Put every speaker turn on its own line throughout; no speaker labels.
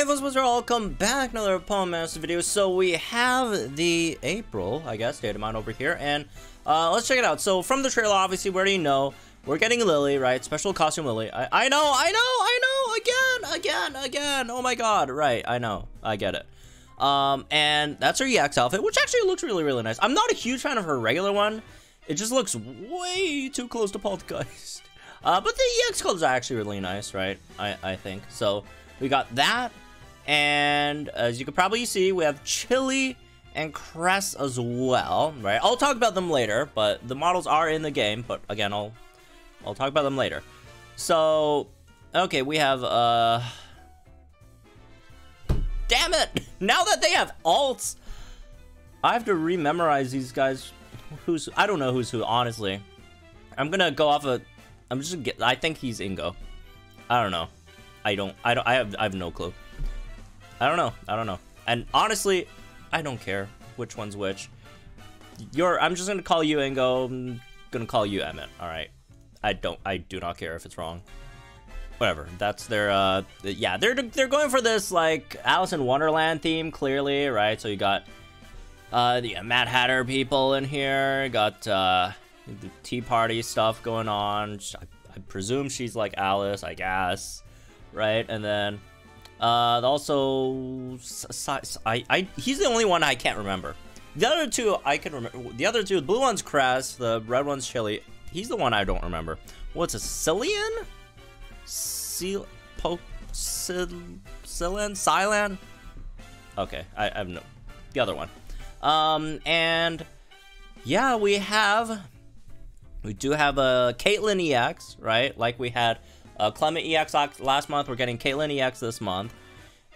Hey folks, what's up? Welcome back, another Palm Master video. So we have the April, I guess, data mine over here, and uh, let's check it out. So from the trailer, obviously, we already know we're getting Lillie, right? Special costume Lillie. I, I know, I know, I know, again, again, again. Oh my god, right, I know, I get it. Um, and that's her EX outfit, which actually looks really, really nice. I'm not a huge fan of her regular one. It just looks way too close to Polteageist. Uh, but the EX colors are actually really nice, right? I, I think. So we got that. And as you can probably see, we have Chili and Cress as well, right? I'll talk about them later, but the models are in the game. But again, I'll I'll talk about them later. So, okay, we have, uh... Damn it! Now that they have alts, I have to rememorize these guys. Who's, I don't know who's who, honestly. I'm gonna go off of, I'm just I think he's Ingo. I don't know. I don't, I don't, I have, I have no clue. I don't know, I don't know. And honestly, I don't care which one's which. You're, I'm just gonna call you Ingo, I'm gonna call you Emmett, alright? I don't, I do not care if it's wrong. Whatever, that's their, uh, yeah, they're, they're going for this, like, Alice in Wonderland theme, clearly, right? So you got, uh, the Mad Hatter people in here, got, uh, the Tea Party stuff going on. I, I presume she's like Alice, I guess, right? And then, uh, also, I, I, he's the only one I can't remember. The other two I can remember. The other two, the blue one's Cress, the red one's Chili. He's the one I don't remember. What's a Cillian? Seal po Cillian? Silan? Okay, I, I have no the other one. Um and yeah, we have we do have a Caitlin EX, right? Like we had uh, Clemont EX last month. We're getting Caitlin EX this month.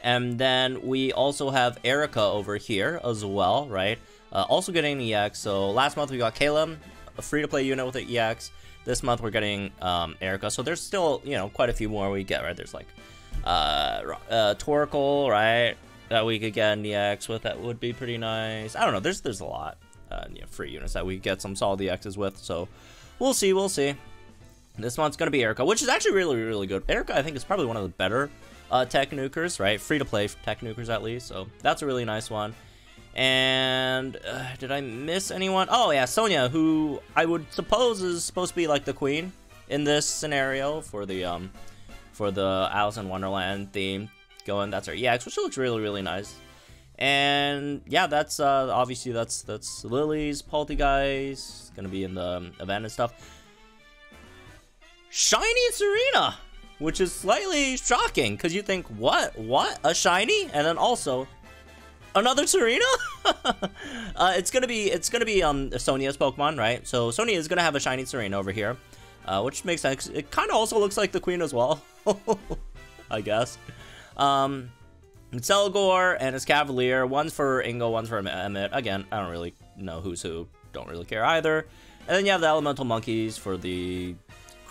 And then we also have Erika over here as well, right? Uh, also getting EX. So last month we got Caleb, a free-to-play unit with an EX. This month we're getting um, Erika. So there's still, you know, quite a few more we get, right? There's like uh, uh, right? That we could get an EX with. That would be pretty nice. I don't know. There's there's a lot. Uh, you know, free units that we get some solid EXs with. So we'll see. We'll see. This one's going to be Erika, which is actually really, really good. Erika, I think, is probably one of the better uh, tech nukers, right? Free to play tech nukers, at least. So that's a really nice one. And uh, did I miss anyone? Oh, yeah, Sonia, who I would suppose is supposed to be like the queen in this scenario for the um for the Alice in Wonderland theme going. That's her EX, which looks really, really nice. And yeah, that's uh, obviously that's that's Lillie's Polteageist gonna be in the um, event and stuff. Shiny Tsareena, which is slightly shocking because you think, what, what, a shiny, and then also another Tsareena. uh, it's gonna be it's gonna be um Sonia's Pokemon, right? So Sonya is gonna have a shiny Tsareena over here, uh, which makes sense. It kind of also looks like the Queen as well, I guess. Um, Accelgor and Escavalier. One's for Ingo, one's for Emmett. Again, I don't really know who's who. Don't really care either. And then you have the Elemental Monkeys for the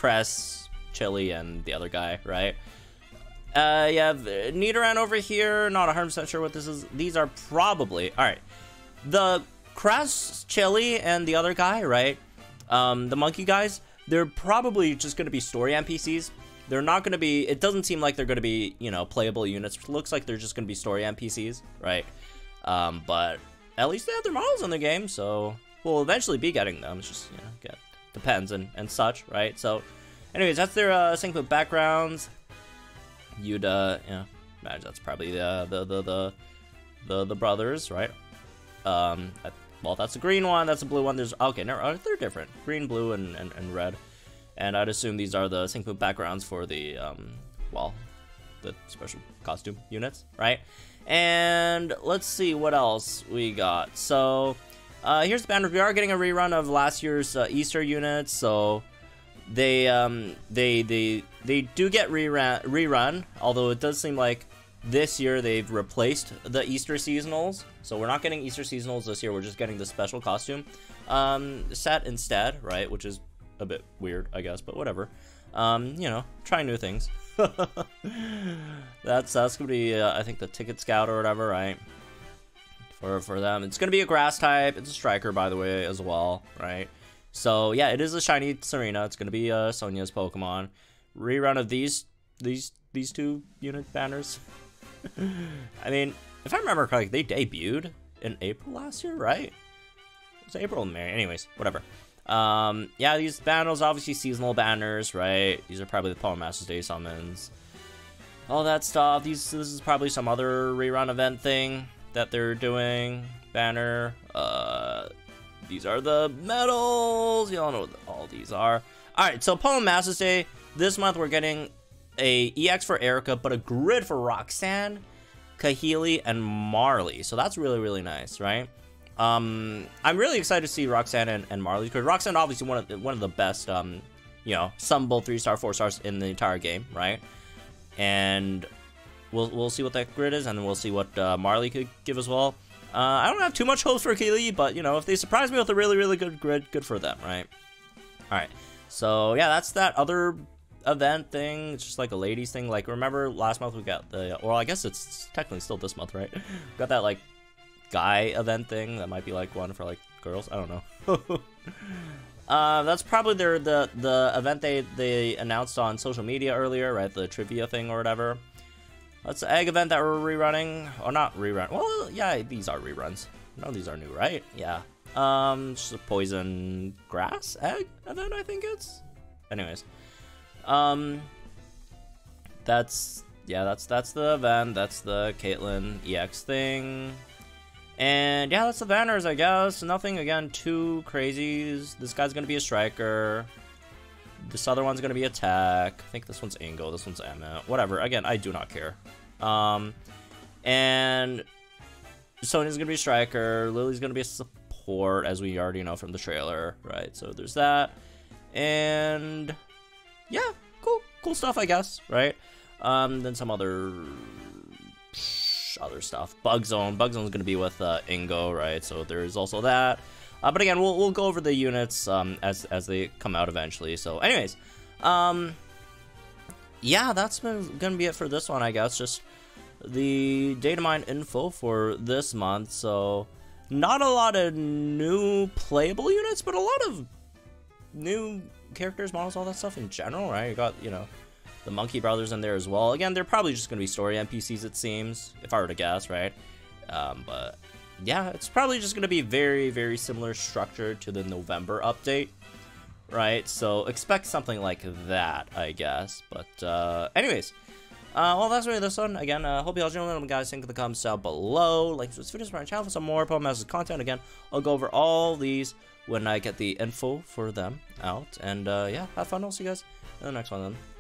Cress, Chili, and the other guy, right? Uh, have Nidoran over here. Not 100% sure what this is. These are probably... Alright. The Cress, Chili, and the other guy, right? Um, the monkey guys, they're probably just going to be story NPCs. They're not going to be... It doesn't seem like they're going to be, you know, playable units. It looks like they're just going to be story NPCs, right? Um, but at least they have their models in the game, so we'll eventually be getting them. It's just, you know, get depends and, and such, right? So, anyways, that's their uh, sync with backgrounds. You'd, uh, know, imagine that's probably the the the the the, the brothers, right? Um, well, that's a green one, that's a blue one. There's okay, no, uh, they're different: green, blue, and, and and red. And I'd assume these are the sync with backgrounds for the um, well, the special costume units, right? And let's see what else we got. So uh, here's the banner. We are getting a rerun of last year's uh, Easter units, so they um, they they they do get rerun, rerun. Although it does seem like this year they've replaced the Easter seasonals, so we're not getting Easter seasonals this year. We're just getting the special costume um, set instead, right? Which is a bit weird, I guess, but whatever. Um, you know, try new things. that's that's gonna be, uh, I think, the ticket scout or whatever, right? For, for them. It's going to be a grass type. It's a striker, by the way, as well, right? So, yeah, it is a shiny Tsareena. It's going to be uh, Sonia's Pokemon. Rerun of these these these two unit banners. I mean, if I remember correctly, they debuted in April last year, right? It was April and May. Anyways, whatever. Um, yeah, these banners obviously seasonal banners, right? These are probably the Power Masters Day summons. All that stuff. These this is probably some other rerun event thing that they're doing. Banner. Uh, these are the medals. Y'all know what all these are. All right, so Poem Masters Day. This month we're getting a EX for Erica, but a grid for Roxanne, Kahili, and Marley. So that's really really nice, right? Um, I'm really excited to see Roxanne and, and Marley because Roxanne obviously one of the, one of the best, um, you know, summable three star, four stars in the entire game, right? And we'll we'll see what that grid is, and then we'll see what uh, Marley could give as well. Uh, I don't have too much hopes for Kahili, but you know, if they surprise me with a really really good grid, good for them, right? All right, so yeah, that's that other event thing. It's just like a ladies thing. Like remember last month we got the, well, I guess it's technically still this month, right? got that like guy event thing that might be like one for like girls. I don't know. uh, that's probably their the the event they they announced on social media earlier, right? The trivia thing or whatever. That's the egg event that we're rerunning. Or not rerun. Well, yeah, these are reruns. No, these are new, right? Yeah. Um, just a poison grass egg event, I think it's. Anyways, um, that's yeah, that's that's the event. That's the Caitlin EX thing. And yeah, that's the banners, I guess. Nothing, again, too crazy. This guy's to be a striker. This other one's going to be attack. I think this one's Ingo. This one's Emma. Whatever. Again, I do not care. Um, and Sonia's going to be striker. Lillie's going to be support, as we already know from the trailer, right? So there's that. And yeah, cool. Cool stuff, I guess, right? Um, then some other other stuff. Bug Zone. Bug Zone is going to be with uh, Ingo, right? So there's also that. Uh, but again, we'll, we'll go over the units um, as, as they come out eventually. So anyways, um, yeah, that's going to be it for this one, I guess. Just the data mine info for this month. So not a lot of new playable units, but a lot of new characters, models, all that stuff in general, right? You got, you know, the Monkey Brothers in there as well. Again, they're probably just going to be story NPCs, it seems, if I were to guess, right? Um, but yeah, it's probably just going to be very, very similar structure to the November update, right? So expect something like that, I guess. But uh, anyways, uh, well, that's really this one. Again, uh, hope you all enjoyed it. Guys, think in the comments down below. Like subscribe to my channel for some more Poem Masters content. Again, I'll go over all these when I get the info for them out. And uh, yeah, have fun. I'll see you guys in the next one then.